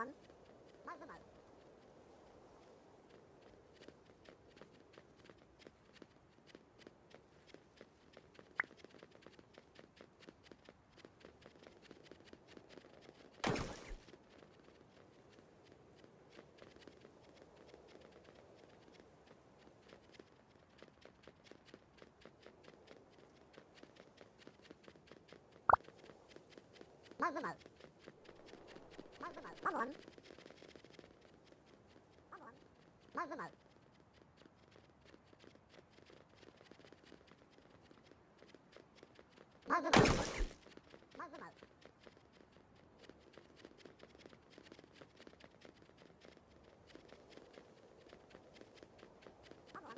on. Maximal. Maximal. Maximal. Come on. Come on. Maximal. Maximal. Maximal. Come on.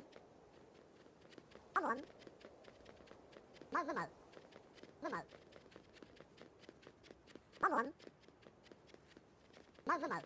Come on. Maximal. Mal de mal.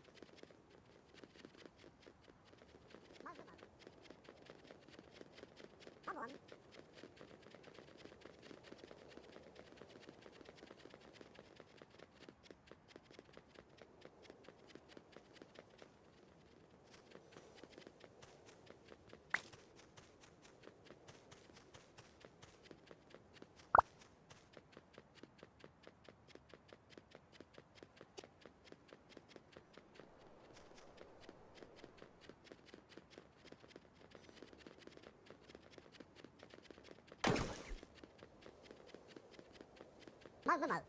Mo, mo, mo.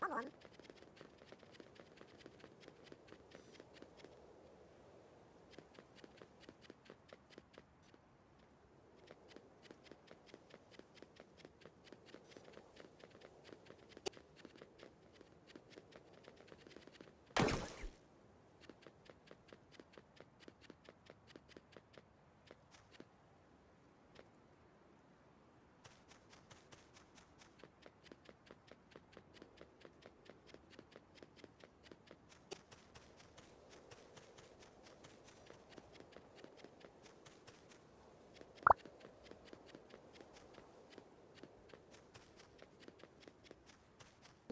Come on.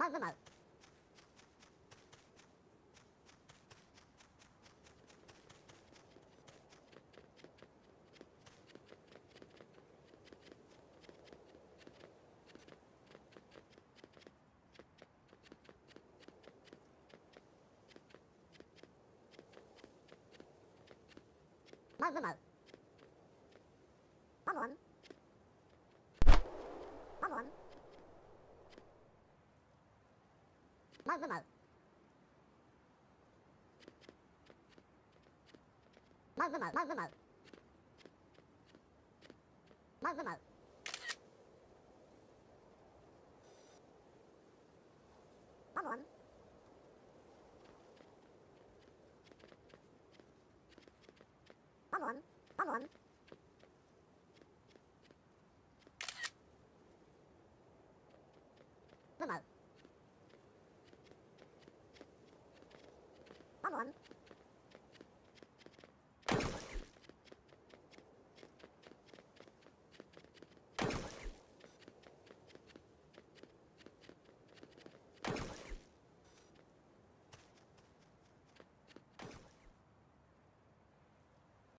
Maximal. Maximal. Come on. Come Maximal. Maximal. Maximal. Maximal. Come on. Come on. Come on. Maximal. Come on.